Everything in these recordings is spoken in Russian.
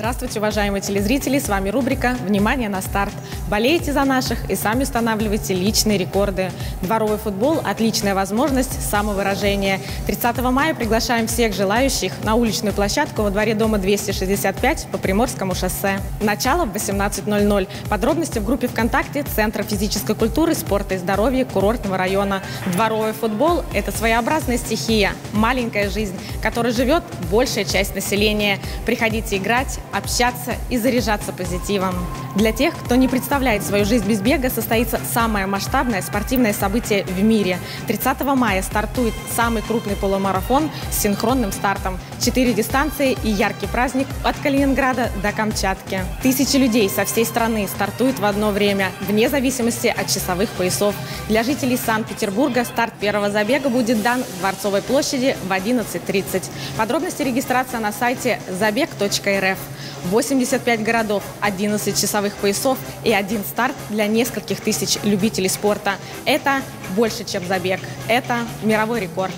Здравствуйте, уважаемые телезрители! С вами рубрика «Внимание на старт». Болейте за наших и сами устанавливайте личные рекорды. Дворовый футбол – отличная возможность самовыражения. 30 мая приглашаем всех желающих на уличную площадку во дворе дома 265 по Приморскому шоссе. Начало в 18.00. Подробности в группе ВКонтакте Центра физической культуры, спорта и здоровья курортного района. Дворовый футбол – это своеобразная стихия, маленькая жизнь, которой живет большая часть населения. Приходите играть, общаться и заряжаться позитивом. Для тех, кто не представляет свою жизнь без бега, состоится самое масштабное спортивное событие в мире. 30 мая стартует самый крупный полумарафон с синхронным стартом. Четыре дистанции и яркий праздник от Калининграда до Камчатки. Тысячи людей со всей страны стартуют в одно время, вне зависимости от часовых поясов. Для жителей Санкт-Петербурга старт первого забега будет дан в Дворцовой площади в 11.30. Подробности регистрация на сайте забег.рф. 85 городов, 11 часовых поясов и один старт для нескольких тысяч любителей спорта. Это больше, чем забег. Это мировой рекорд.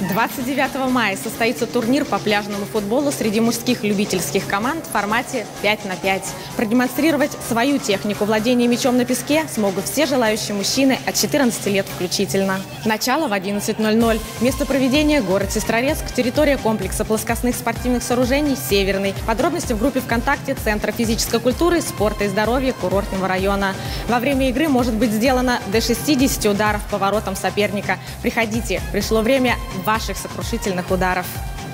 29 мая состоится турнир по пляжному футболу среди мужских любительских команд в формате 5 на 5. Продемонстрировать свою технику владения мячом на песке смогут все желающие мужчины от 14 лет включительно. Начало в 11.00. Место проведения – город Сестрорецк, территория комплекса плоскостных спортивных сооружений «Северный». Подробности в группе ВКонтакте Центра физической культуры, спорта и здоровья курортного района. Во время игры может быть сделано до 60 ударов по воротам соперника. Приходите, пришло время ваших сокрушительных ударов.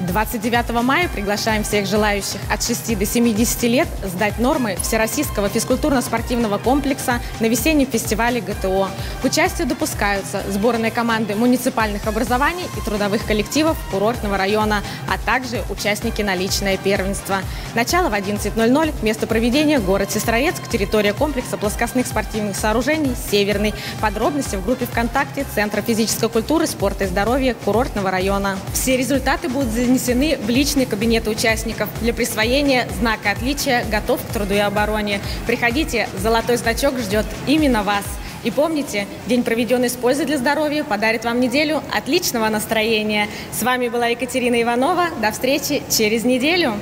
29 мая приглашаем всех желающих от 6 до 70 лет сдать нормы Всероссийского физкультурно-спортивного комплекса на весеннем фестивале ГТО. К участию допускаются сборные команды муниципальных образований и трудовых коллективов курортного района, а также участники на первенство. Начало в 11.00, место проведения – город Сестрорецк, территория комплекса плоскостных спортивных сооружений «Северный». Подробности в группе ВКонтакте Центра физической культуры, спорта и здоровья курортного района. Все результаты будут занесены в личные кабинеты участников для присвоения знака отличия «Готов к труду и обороне». Приходите, золотой значок ждет именно вас. И помните, день, проведенный с пользой для здоровья, подарит вам неделю отличного настроения. С вами была Екатерина Иванова. До встречи через неделю.